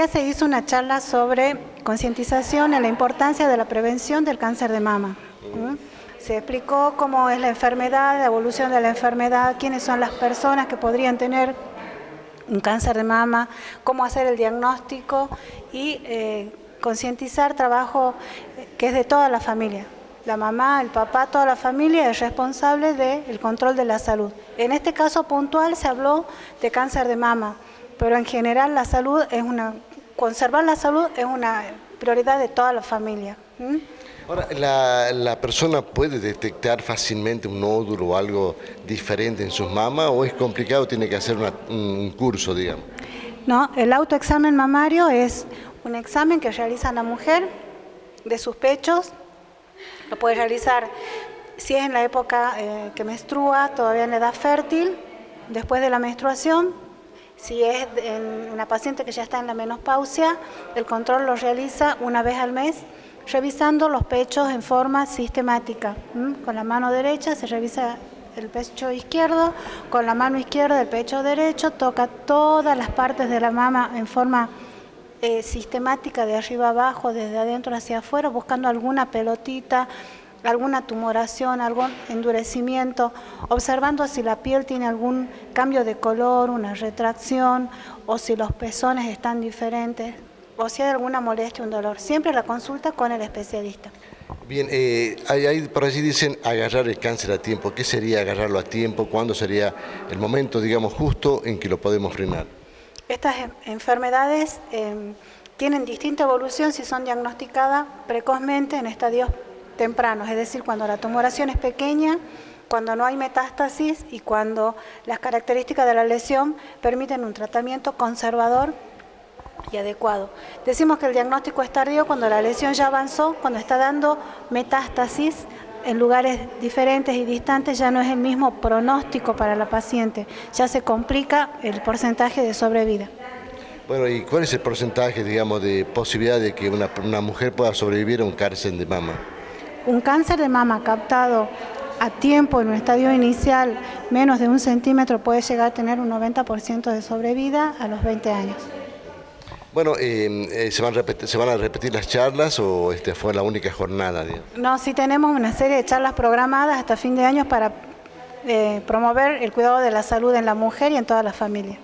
Ya se hizo una charla sobre concientización en la importancia de la prevención del cáncer de mama. Se explicó cómo es la enfermedad, la evolución de la enfermedad, quiénes son las personas que podrían tener un cáncer de mama, cómo hacer el diagnóstico y eh, concientizar trabajo que es de toda la familia. La mamá, el papá, toda la familia es responsable del control de la salud. En este caso puntual se habló de cáncer de mama, pero en general la salud es una, conservar la salud es una prioridad de toda la familia. Ahora, la, persona puede detectar fácilmente un nódulo o algo diferente en sus mamas o es complicado, tiene que hacer un curso, digamos? No, el autoexamen mamario es un examen que realiza la mujer de sus pechos, lo puede realizar si es en la época eh, que menstrua, todavía en la edad fértil, después de la menstruación, si es en una paciente que ya está en la menopausia, el control lo realiza una vez al mes, revisando los pechos en forma sistemática. Con la mano derecha se revisa el pecho izquierdo, con la mano izquierda del pecho derecho, toca todas las partes de la mama en forma eh, sistemática de arriba abajo, desde adentro hacia afuera, buscando alguna pelotita, alguna tumoración, algún endurecimiento, observando si la piel tiene algún cambio de color, una retracción, o si los pezones están diferentes, o si hay alguna molestia, un dolor. Siempre la consulta con el especialista. Bien, eh, hay, por así dicen agarrar el cáncer a tiempo. ¿Qué sería agarrarlo a tiempo? ¿Cuándo sería el momento, digamos, justo en que lo podemos frenar? Estas enfermedades em, tienen distinta evolución si son diagnosticadas precozmente en estadios tempranos, es decir, cuando la tumoración es pequeña, cuando no hay metástasis y cuando las características de la lesión permiten un tratamiento conservador y adecuado. Decimos que el diagnóstico es tardío cuando la lesión ya avanzó, cuando está dando metástasis en lugares diferentes y distantes ya no es el mismo pronóstico para la paciente, ya se complica el porcentaje de sobrevida. Bueno, ¿y cuál es el porcentaje, digamos, de posibilidad de que una, una mujer pueda sobrevivir a un cáncer de mama? Un cáncer de mama captado a tiempo en un estadio inicial menos de un centímetro puede llegar a tener un 90% de sobrevida a los 20 años. Bueno, eh, eh, ¿se, van a repetir las charlas o este fue la única jornada? No, sí tenemos una serie de charlas programadas hasta fin de año para eh, promover el cuidado de la salud en la mujer y en toda la familia.